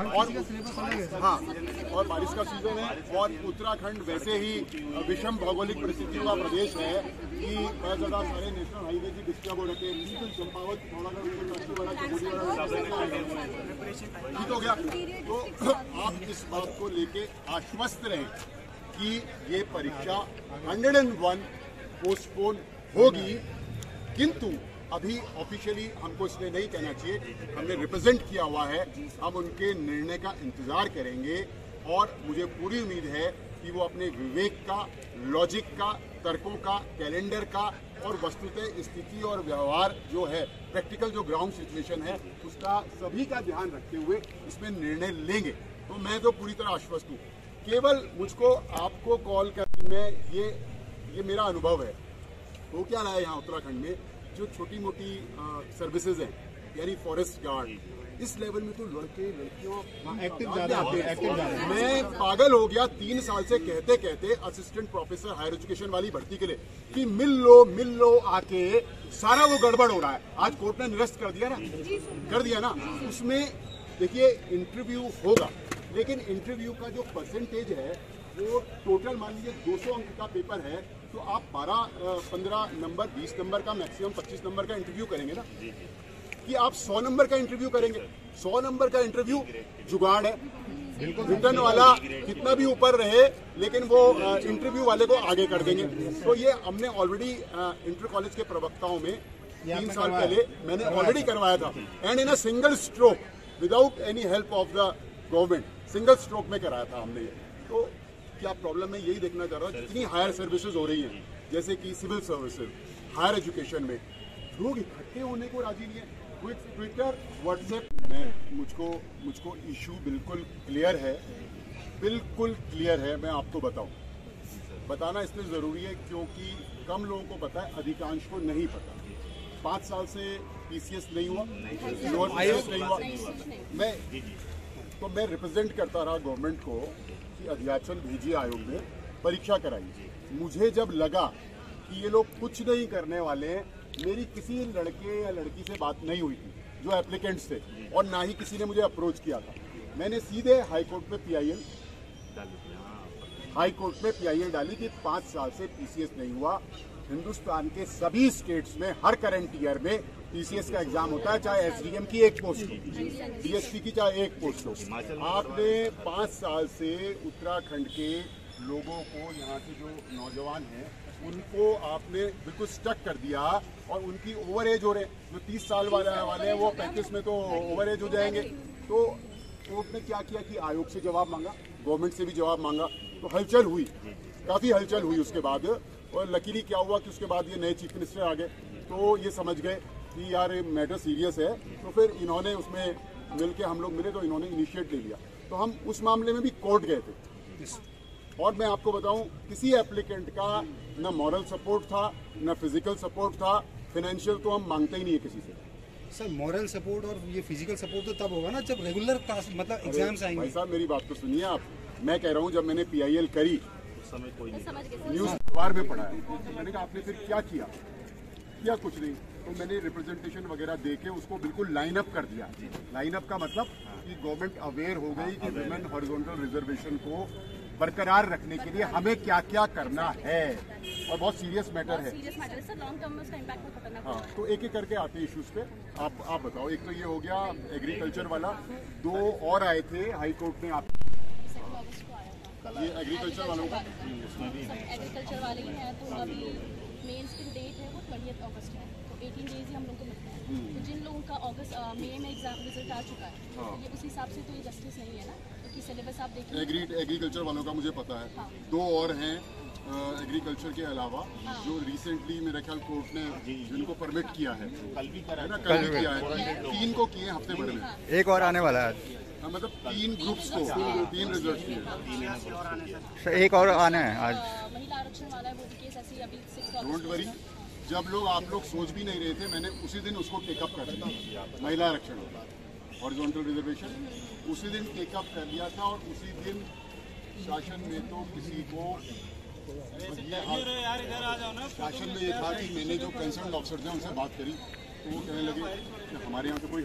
और हाँ। और बारिश का सीज़न है और उत्तराखंड वैसे ही विषम भौगोलिक परिस्थितियों का प्रदेश है कि बहुत ज़्यादा सारे नेशनल हाईवे की डिस्टर्ब हो रखे बिल्कुल चंपावत ठीक हो गया। तो आप इस बात को लेके आश्वस्त रहें कि ये परीक्षा 101 पोस्टपोन होगी किंतु अभी ऑफिशियली हमको इसलिए नहीं कहना चाहिए, हमने रिप्रेजेंट किया हुआ है। हम उनके निर्णय का इंतज़ार करेंगे और मुझे पूरी उम्मीद है कि वो अपने विवेक का लॉजिक का, तर्कों का कैलेंडर का और वस्तुतः स्थिति और व्यवहार जो है प्रैक्टिकल जो ग्राउंड सिचुएशन है, उसका सभी का ध्यान रखते हुए इसमें निर्णय लेंगे। तो मैं तो पूरी तरह आश्वस्त हूँ। केवल मुझको आपको कॉल कर मैं ये ये मेरा अनुभव है। वो क्या रहा है यहाँ उत्तराखंड में? जो छोटी मोटी सर्विसेज़ हैं यानी फॉरेस्ट गार्ड इस लेवल में तो लड़के लड़कियों एक्टिव ज़्यादा आते हैं मैं पागल हो गया तीन साल से कहते कहते असिस्टेंट प्रोफेसर हायर एजुकेशन वाली भर्ती के लिए कि मिल लो मिल लो आके सारा वो गड़बड़ हो रहा है। आज कोर्ट ने निरस्त कर दिया ना? कर दिया ना? उसमें देखिए इंटरव्यू होगा लेकिन इंटरव्यू का जो परसेंटेज है वो टोटल मान लीजिए 200 अंक का पेपर है तो आप 12 15 नंबर 20 नंबर का मैक्सिमम 25 नंबर का इंटरव्यू करेंगे ना? कि आप 100 नंबर का इंटरव्यू करेंगे। 100 नंबर का इंटरव्यू जुगाड़ है। रिटर्न वाला कितना भी ऊपर रहे लेकिन वो इंटरव्यू वाले को आगे कर देंगे। तो ये हमने ऑलरेडी इंटर कॉलेज के प्रवक्ताओं में तीन साल पहले मैंने ऑलरेडी करवाया था। And in a single stroke without any help of the government single stroke में कराया था हमने ये। क्या प्रॉब्लम है यही देखना चाह रहा हूँ जितनी हायर सर्विसेज़ हो रही हैं जैसे कि सिविल सर्विसेज़ हायर एजुकेशन में लोग इकट्ठे होने को राज़ी नहीं है। ट्विटर व्हाट्सएप में मुझको मुझको इशू बिल्कुल क्लियर है। बिल्कुल क्लियर है मैं आपको बताऊँ। बताना इसलिए ज़रूरी है क्योंकि कम लोगों को पता है अधिकांश को नहीं पता। पाँच साल से पीसीएस नहीं हुआ लोअर पीसीएस नहीं हुआ। मैं तो मैं रिप्रेजेंट करता रहा गवर्नमेंट को कि अध्याचल भेजिए आयोग में परीक्षा कराई। मुझे जब लगा कि ये लोग कुछ नहीं करने वाले हैं मेरी किसी लड़के या लड़की से बात नहीं हुई थी जो एप्लीकेंट्स थे और ना ही किसी ने मुझे अप्रोच किया था। मैंने सीधे हाई कोर्ट में पीआईएल हाई कोर्ट में पीआईएल डाली कि पाँच साल से पीसीएस नहीं हुआ हिंदुस्तान के सभी स्टेट्स में हर करंट ईयर में पीसीएस का एग्ज़ाम होता है चाहे एसडीएम की एक पोस्ट हो डीएसपी की चाहे एक पोस्ट हो। आपने पाँच साल से उत्तराखंड के लोगों को यहाँ के जो नौजवान हैं उनको आपने बिल्कुल स्टक कर दिया और उनकी ओवर एज हो रहे जो तीस साल वाले वाले हैं वो पैंतीस में तो ओवर एज हो जाएँगे। तो कोर्ट ने क्या किया कि आयोग से जवाब मांगा गवर्नमेंट से भी जवाब मांगा तो हलचल हुई। काफ़ी हलचल हुई उसके बाद। और लकीली क्या हुआ कि उसके बाद ये नए चीफ मिनिस्टर आ गए। तो ये समझ गए कि यार मैटर सीरियस है। तो फिर इन्होंने उसमें मिल के हम लोग मिले तो इन्होंने इनिशिएट ले लिया। तो हम उस मामले में भी कोर्ट गए थे। और मैं आपको बताऊँ किसी एप्लीकेंट का न मॉरल सपोर्ट था न फ़िज़िकल सपोर्ट था। फाइनेंशियल तो हम मांगते ही नहीं है किसी से। सर मॉरल सपोर्ट और ये फ़िज़िकल सपोर्ट तो तब होगा ना जब रेगुलर क्लास मतलब एग्ज़ाम्स आएँगे। भाई साहब मेरी बात तो सुनिए आप। मैं कह रहा हूँ जब मैंने पीआईएल करी समय कोई नहीं न्यूज़ अखबार में पढ़ा है। मैंने कहा आपने फिर क्या किया? किया कुछ नहीं। तो मैंने रिप्रेजेंटेशन वगैरह दे के उसको बिल्कुल लाइन अप कर दिया। लाइन अप का मतलब कि गवर्नमेंट अवेयर हो गई कि वुमेन हॉरिजॉन्टल रिजर्वेशन को बरकरार रखने के लिए हमें क्या क्या करना है। और बहुत सीरियस मैटर है। हाँ। तो एक एक करके आते हैं इश्यूज़ पे। आप आप बताओ। एक तो ये हो गया एग्रीकल्चर वाला। दो और आए थे हाईकोर्ट ने आप। ये एग्रीकल्चर वालों का? एग्रीकल्चर वाले। ही हैं तो अभी मेंस की डेट है वो ट्वेंटी अगस्त है तो एटीन डेज़ ही हम लोग को मिलते हैं। हम्म। तो जिन लोगों का अगस्त मई में एग्ज़ाम रिज़ल्ट आ चुका है हाँ। ये उस हिसाब से तो ये जस्टिस नहीं है ना? सिलेबस आप देखिए एग्री एग्रीकल्चर वालों का मुझे पता है। हाँ। दो और हैं एग्रीकल्चर के अलावा हाँ। जो रिसेंटली मेरे ख्याल कोर्ट ने जिनको परमिट किया है। कल भी करा है ना? कल भी किया है। तीन को किए हफ़्ते भर में। एक और आने वाला है हाँ, मतलब तीन ग्रुप्स को तीन रिज़ल्ट किए एक और आना है आज। महिला आरक्षण वाला है वो केस ऐसे अभी डोंट वरी जब लोग आप लोग सोच भी नहीं रहे थे मैंने उसी दिन उसको टेकअप कर दिया। महिला आरक्षण हॉरिजॉन्टल रिजर्वेशन उसी दिन टेकअप कर लिया था और उसी दिन शासन में तो किसी को शासन में ये था कि मैंने जो कंसर्न ऑफिसर थे उनसे बात करी। तो वो कहने लगे कि हमारे यहाँ तो कोई